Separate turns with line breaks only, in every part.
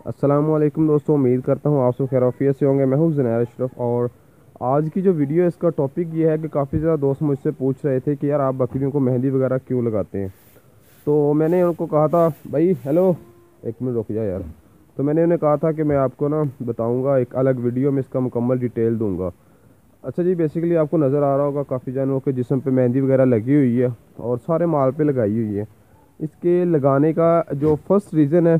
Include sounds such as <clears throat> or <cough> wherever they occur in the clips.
वालेकुम दोस्तों, उम्मीद करता हूँ आप सब खैरफियत से होंगे। मैं हूँ जनैर अशरफ और आज की जो वीडियो है, इसका टॉपिक ये है कि काफ़ी ज़्यादा दोस्त मुझसे पूछ रहे थे कि यार आप बकरियों को मेहंदी वगैरह क्यों लगाते हैं? तो मैंने उनको कहा था, भाई हेलो एक मिनट रुक जाए यार। तो मैंने उन्हें कहा था कि मैं आपको ना बताऊँगा, एक अलग वीडियो में इसका मुकम्मल डिटेल दूँगा। अच्छा जी बेसिकली आपको नज़र आ रहा होगा काफ़ी जानवरों के जिसम पे मेहंदी वगैरह लगी हुई है और सारे माल पे लगाई हुई है। इसके लगाने का जो फ़र्स्ट रीज़न है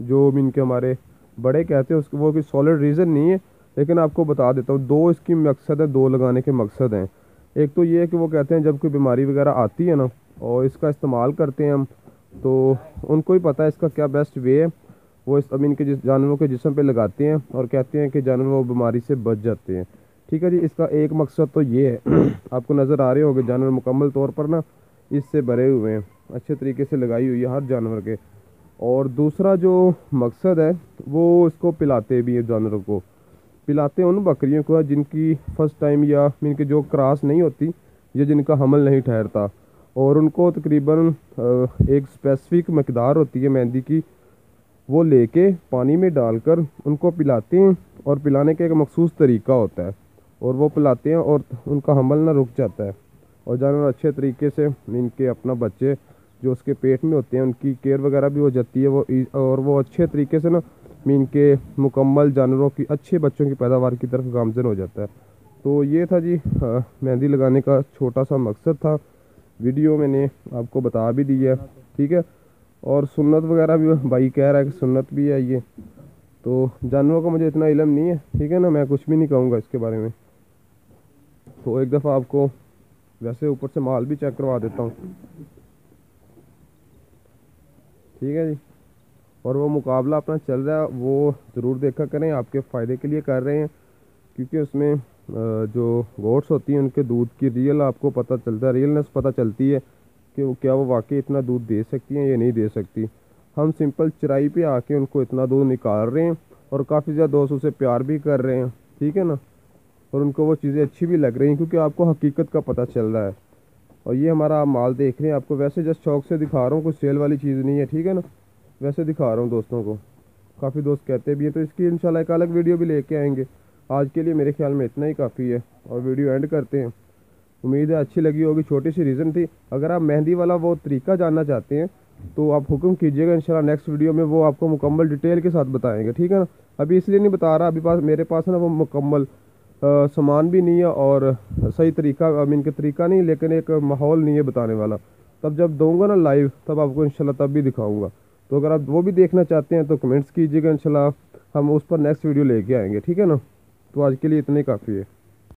जो इनके हमारे बड़े कहते हैं, उसको वो कोई सॉलिड रीज़न नहीं है, लेकिन आपको बता देता हूँ, दो इसकी मकसद है, दो लगाने के मकसद हैं। एक तो ये है कि वो कहते हैं, जब कोई बीमारी वगैरह आती है ना, और इसका इस्तेमाल करते हैं हम तो उनको ही पता है इसका क्या बेस्ट वे है। वो इस अमीन के जिस जानवरों के जिसम पे लगाते हैं, और कहते हैं कि जानवर वो बीमारी से बच जाते हैं। ठीक है जी, इसका एक मकसद तो ये है। <clears throat> आपको नज़र आ रहे होंगे, जानवर मुकम्मल तौर पर ना, इससे भरे हुए हैं, अच्छे तरीके से लगाई हुई है हर जानवर के। और दूसरा जो मकसद है, वो इसको पिलाते भी हैं जानवरों को। पिलाते उन बकरियों को जिनकी फ़र्स्ट टाइम या इनकी जो क्रॉस नहीं होती, या जिनका हमल नहीं ठहरता। और उनको तकरीबन एक स्पेसिफिक मकदार होती है मेहंदी की, वो लेके पानी में डालकर उनको पिलाते हैं और पिलाने का एक मखसूस तरीका होता है। और वो पिलाते हैं और उनका हमल ना रुक जाता है। और जानवर अच्छे तरीके से इनके अपना बच्चे जो उसके पेट में होते हैं, उनकी केयर वगैरह भी हो जाती है, वो और वो अच्छे तरीके से ना मीन के मुकम्मल जानवरों की, अच्छे बच्चों की पैदावार की तरफ़ गामजन हो जाता है। तो ये था जी मेहंदी लगाने का छोटा सा मकसद था। वीडियो मैंने आपको बता भी दी है, ठीक है? और सुन्नत वगैरह भी, भाई कह रहा है कि सुन्नत भी है ये। तो जानवरों का मुझे इतना इलम नहीं है, ठीक है ना? मैं कुछ भी नहीं कहूँगा इसके बारे में। तो एक दफ़ा आपको, वैसे ऊपर से माल भी चेक करवा देता हूँ। ठीक है जी। और वो मुकाबला अपना चल रहा है, वो ज़रूर देखा करें, आपके फ़ायदे के लिए कर रहे हैं। क्योंकि उसमें जो गोट्स होती हैं, उनके दूध की रियल आपको पता चलता है रियलनेस पता चलती है कि वो क्या वो वाकई इतना दूध दे सकती हैं या नहीं दे सकती। हम सिंपल चराई पे आके उनको इतना दूध निकाल रहे हैं और काफ़ी ज़्यादा दोस्तों से प्यार भी कर रहे हैं, ठीक है ना? और उनको वो चीज़ें अच्छी भी लग रही हैं, क्योंकि आपको हकीकत का पता चल रहा है। और ये हमारा आप माल देख रहे हैं। आपको वैसे जस्ट शौक से दिखा रहा हूँ, कुछ सेल वाली चीज़ नहीं है, ठीक है ना? वैसे दिखा रहा हूँ दोस्तों को। काफ़ी दोस्त कहते भी हैं तो इसकी इंशाल्लाह एक अलग वीडियो भी लेके आएँगे। आज के लिए मेरे ख्याल में इतना ही काफ़ी है और वीडियो एंड करते हैं। उम्मीद है अच्छी लगी होगी, छोटी सी रीज़न थी। अगर आप मेहंदी वाला वो तरीका जानना चाहते हैं तो आप हुक्म कीजिएगा, इंशाल्लाह नेक्स्ट वीडियो में वो आपको मुकम्मल डिटेल के साथ बताएँगे, ठीक है ना? अभी इसलिए नहीं बता रहा, अभी पास, मेरे पास ना वो मुकम्मल सामान भी नहीं है और सही तरीका आई मीन के तरीका नहीं, लेकिन एक माहौल नहीं है बताने वाला। तब जब दूँगा ना लाइव तब आपको इंशाल्लाह तब भी दिखाऊँगा। तो अगर आप वो भी देखना चाहते हैं तो कमेंट्स कीजिएगा इंशाल्लाह। हम उस पर नेक्स्ट वीडियो लेके आएँगे, ठीक है ना? तो आज के लिए इतने काफ़ी है।